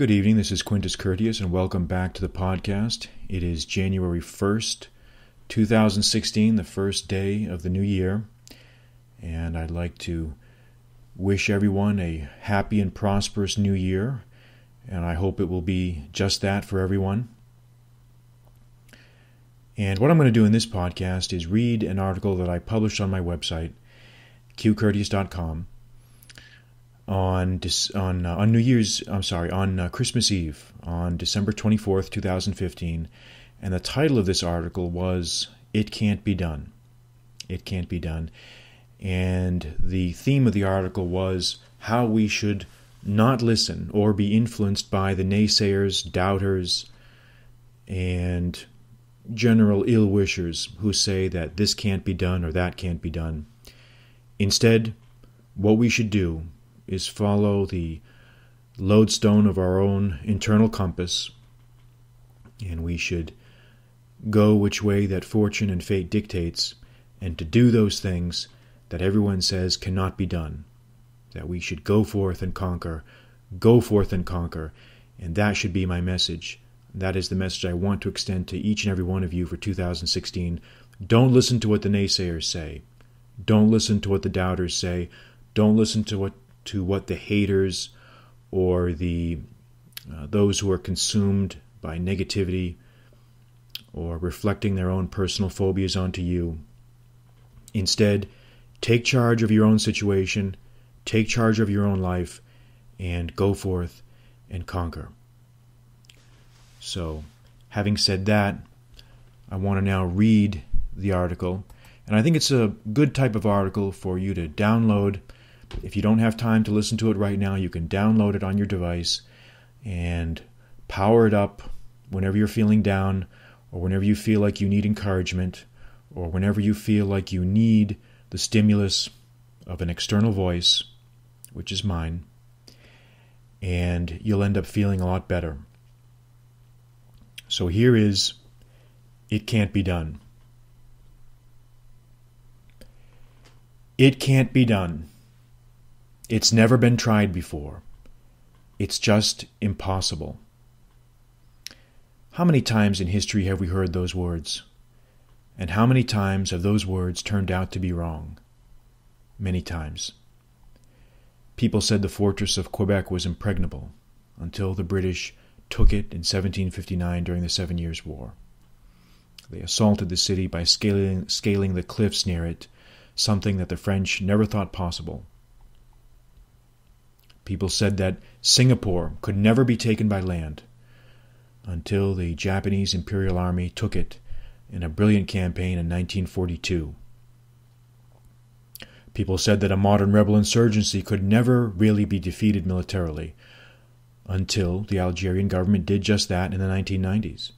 Good evening. This is Quintus Curtius, and welcome back to the podcast. It is January 1st, 2016, the first day of the new year, and I'd like to wish everyone a happy and prosperous new year, and I hope it will be just that for everyone. And what I'm going to do in this podcast is read an article that I published on my website, qcurtius.com on on uh, on New Year's. I'm sorry, on uh, Christmas Eve, on December 24th, 2015, and the title of this article was "It Can't Be Done." It can't be done, and the theme of the article was how we should not listen or be influenced by the naysayers, doubters, and general ill wishers who say that this can't be done or that can't be done. Instead, what we should do is follow the lodestone of our own internal compass, and we should go which way that fortune and fate dictates, and to do those things that everyone says cannot be done. That we should go forth and conquer, go forth and conquer, and that should be my message. That is the message I want to extend to each and every one of you for 2016. Don't listen to what the naysayers say. Don't listen to what the doubters say. Don't listen to what to what the haters or the uh, those who are consumed by negativity or reflecting their own personal phobias onto you. Instead, take charge of your own situation, take charge of your own life, and go forth and conquer. So, having said that, I want to now read the article, and I think it's a good type of article for you to download if you don't have time to listen to it right now, you can download it on your device and power it up whenever you're feeling down or whenever you feel like you need encouragement or whenever you feel like you need the stimulus of an external voice, which is mine, and you'll end up feeling a lot better. So here is It Can't Be Done. It can't be done. It's never been tried before. It's just impossible. How many times in history have we heard those words? And how many times have those words turned out to be wrong? Many times. People said the fortress of Quebec was impregnable until the British took it in 1759 during the Seven Years' War. They assaulted the city by scaling, scaling the cliffs near it, something that the French never thought possible. People said that Singapore could never be taken by land until the Japanese Imperial Army took it in a brilliant campaign in 1942. People said that a modern rebel insurgency could never really be defeated militarily until the Algerian government did just that in the 1990s.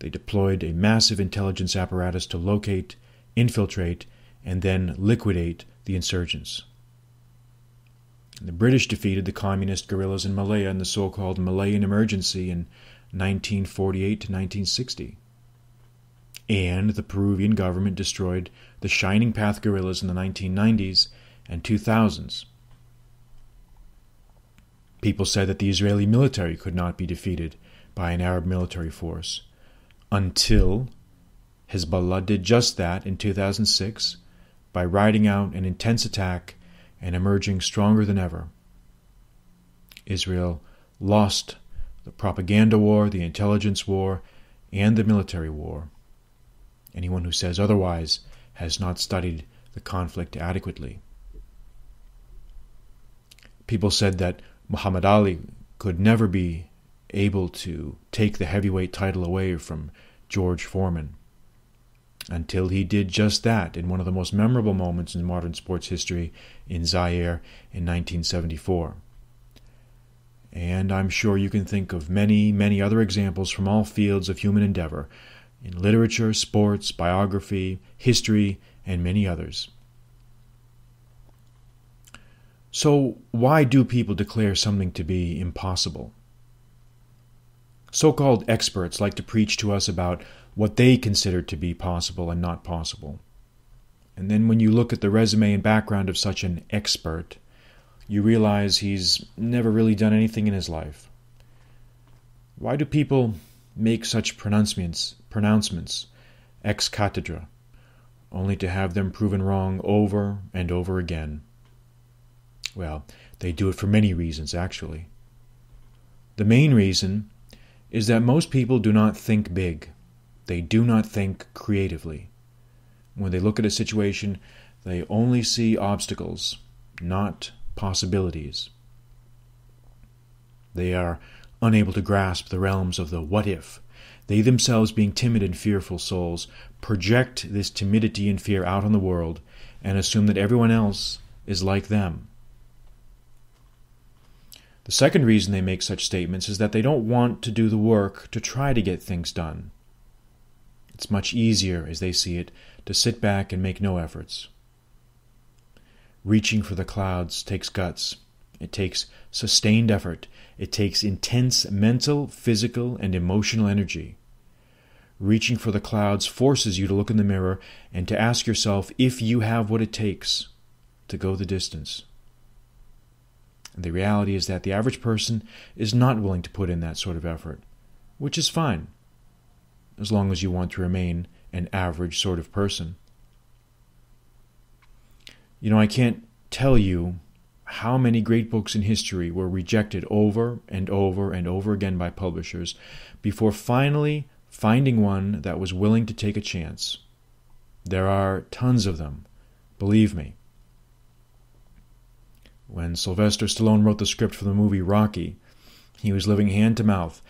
They deployed a massive intelligence apparatus to locate, infiltrate, and then liquidate the insurgents. The British defeated the communist guerrillas in Malaya in the so called Malayan Emergency in 1948 to 1960. And the Peruvian government destroyed the Shining Path guerrillas in the 1990s and 2000s. People said that the Israeli military could not be defeated by an Arab military force until Hezbollah did just that in 2006 by riding out an intense attack and emerging stronger than ever. Israel lost the propaganda war, the intelligence war, and the military war. Anyone who says otherwise has not studied the conflict adequately. People said that Muhammad Ali could never be able to take the heavyweight title away from George Foreman until he did just that in one of the most memorable moments in modern sports history in Zaire in 1974. And I'm sure you can think of many, many other examples from all fields of human endeavor in literature, sports, biography, history, and many others. So, why do people declare something to be impossible? So called experts like to preach to us about what they consider to be possible and not possible. And then when you look at the resume and background of such an expert, you realize he's never really done anything in his life. Why do people make such pronouncements, pronouncements ex cathedra, only to have them proven wrong over and over again? Well, they do it for many reasons, actually. The main reason is that most people do not think big. They do not think creatively. When they look at a situation, they only see obstacles, not possibilities. They are unable to grasp the realms of the what if. They themselves, being timid and fearful souls, project this timidity and fear out on the world and assume that everyone else is like them. The second reason they make such statements is that they don't want to do the work to try to get things done. It's much easier, as they see it, to sit back and make no efforts. Reaching for the clouds takes guts. It takes sustained effort. It takes intense mental, physical, and emotional energy. Reaching for the clouds forces you to look in the mirror and to ask yourself if you have what it takes to go the distance. And the reality is that the average person is not willing to put in that sort of effort, which is fine as long as you want to remain an average sort of person. You know, I can't tell you how many great books in history were rejected over and over and over again by publishers before finally finding one that was willing to take a chance. There are tons of them, believe me. When Sylvester Stallone wrote the script for the movie Rocky, he was living hand to mouth.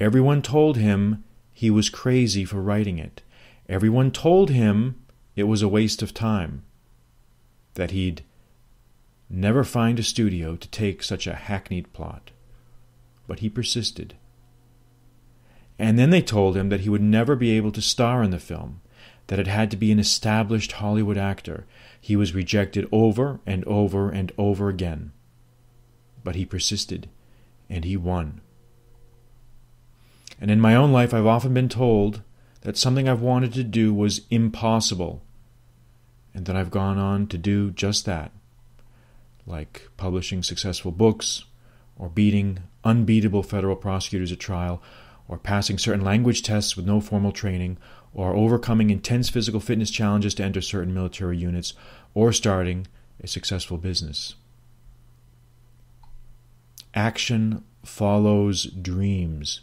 Everyone told him he was crazy for writing it. Everyone told him it was a waste of time, that he'd never find a studio to take such a hackneyed plot. But he persisted. And then they told him that he would never be able to star in the film, that it had to be an established Hollywood actor. He was rejected over and over and over again. But he persisted, and he won. And in my own life, I've often been told that something I've wanted to do was impossible, and that I've gone on to do just that, like publishing successful books, or beating unbeatable federal prosecutors at trial, or passing certain language tests with no formal training, or overcoming intense physical fitness challenges to enter certain military units, or starting a successful business. Action follows dreams.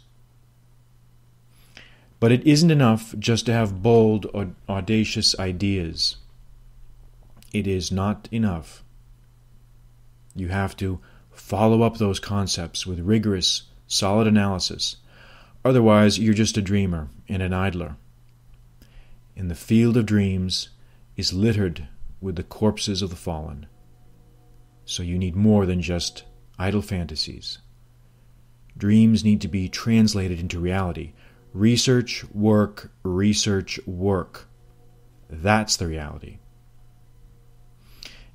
But it isn't enough just to have bold, or audacious ideas. It is not enough. You have to follow up those concepts with rigorous, solid analysis. Otherwise, you're just a dreamer and an idler. And the field of dreams is littered with the corpses of the fallen. So you need more than just idle fantasies. Dreams need to be translated into reality, Research, work, research, work. That's the reality.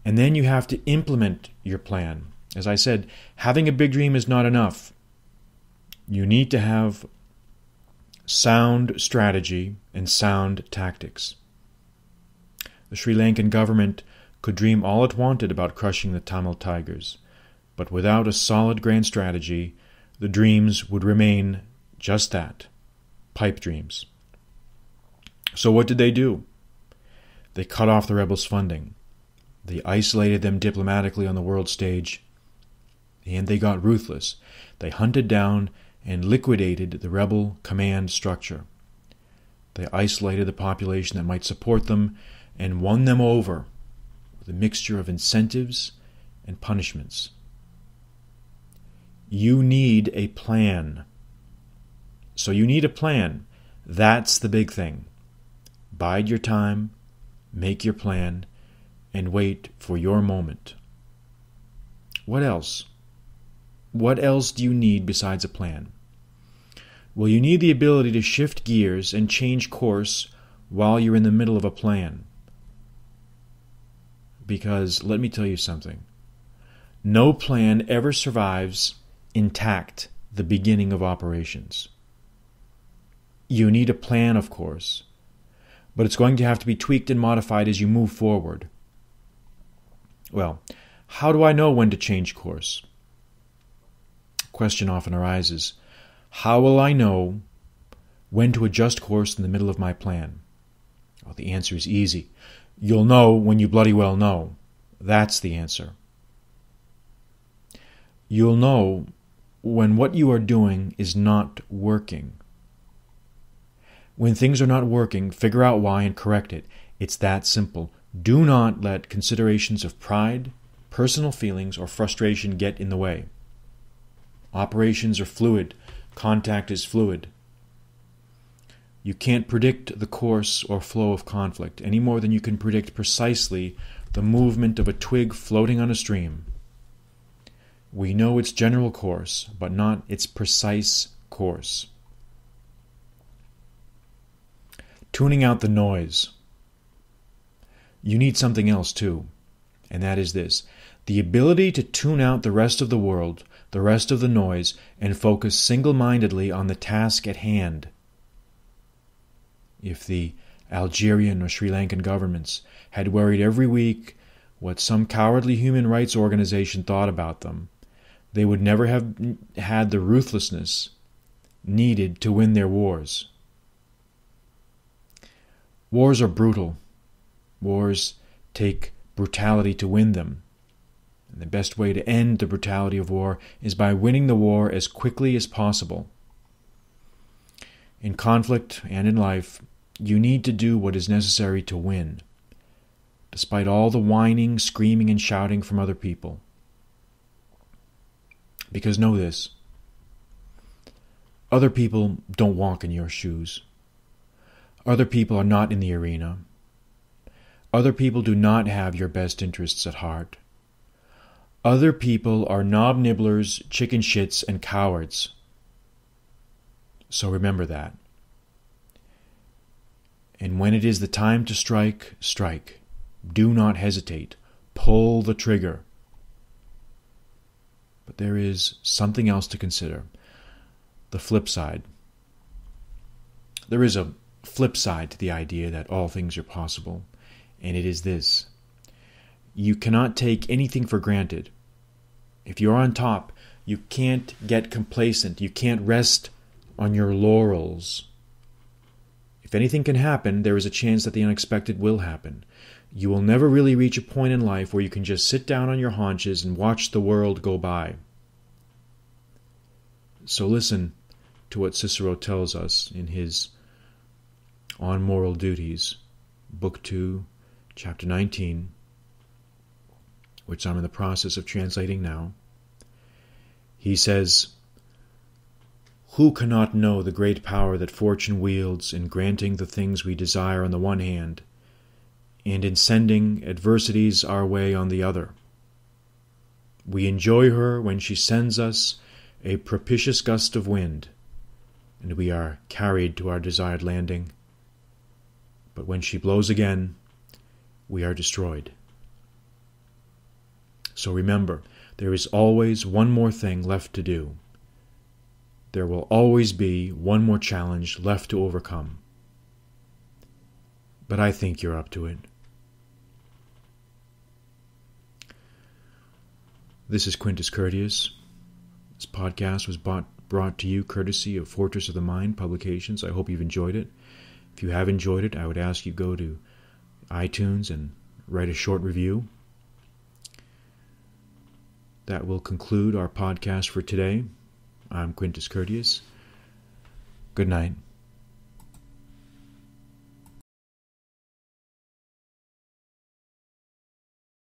And then you have to implement your plan. As I said, having a big dream is not enough. You need to have sound strategy and sound tactics. The Sri Lankan government could dream all it wanted about crushing the Tamil tigers, but without a solid grand strategy, the dreams would remain just that pipe dreams. So, what did they do? They cut off the rebels' funding. They isolated them diplomatically on the world stage. And they got ruthless. They hunted down and liquidated the rebel command structure. They isolated the population that might support them and won them over with a mixture of incentives and punishments. You need a plan. So you need a plan. That's the big thing. Bide your time, make your plan, and wait for your moment. What else? What else do you need besides a plan? Well, you need the ability to shift gears and change course while you're in the middle of a plan. Because let me tell you something no plan ever survives intact the beginning of operations. You need a plan, of course, but it's going to have to be tweaked and modified as you move forward. Well, how do I know when to change course? question often arises. How will I know when to adjust course in the middle of my plan? Well, the answer is easy. You'll know when you bloody well know. That's the answer. You'll know when what you are doing is not working. When things are not working, figure out why and correct it. It's that simple. Do not let considerations of pride, personal feelings, or frustration get in the way. Operations are fluid, contact is fluid. You can't predict the course or flow of conflict any more than you can predict precisely the movement of a twig floating on a stream. We know its general course, but not its precise course. Tuning out the noise. You need something else too, and that is this the ability to tune out the rest of the world, the rest of the noise, and focus single mindedly on the task at hand if the Algerian or Sri Lankan governments had worried every week what some cowardly human rights organization thought about them, they would never have had the ruthlessness needed to win their wars. Wars are brutal. Wars take brutality to win them. And the best way to end the brutality of war is by winning the war as quickly as possible. In conflict and in life, you need to do what is necessary to win, despite all the whining, screaming, and shouting from other people. Because know this other people don't walk in your shoes. Other people are not in the arena. Other people do not have your best interests at heart. Other people are knob nibblers, chicken shits, and cowards. So remember that. And when it is the time to strike, strike. Do not hesitate. Pull the trigger. But there is something else to consider the flip side. There is a flip side to the idea that all things are possible, and it is this you cannot take anything for granted. If you're on top, you can't get complacent, you can't rest on your laurels. If anything can happen, there is a chance that the unexpected will happen. You will never really reach a point in life where you can just sit down on your haunches and watch the world go by. So listen to what Cicero tells us in his On Moral Duties, Book 2, Chapter 19, which I'm in the process of translating now. He says, who cannot know the great power that fortune wields in granting the things we desire on the one hand, and in sending adversities our way on the other? We enjoy her when she sends us a propitious gust of wind, and we are carried to our desired landing. But when she blows again, we are destroyed. So remember, there is always one more thing left to do there will always be one more challenge left to overcome. But I think you're up to it. This is Quintus Curtius. This podcast was bought, brought to you courtesy of Fortress of the Mind Publications. I hope you've enjoyed it. If you have enjoyed it, I would ask you go to iTunes and write a short review. That will conclude our podcast for today. I'm Quintus Curtius. Good night.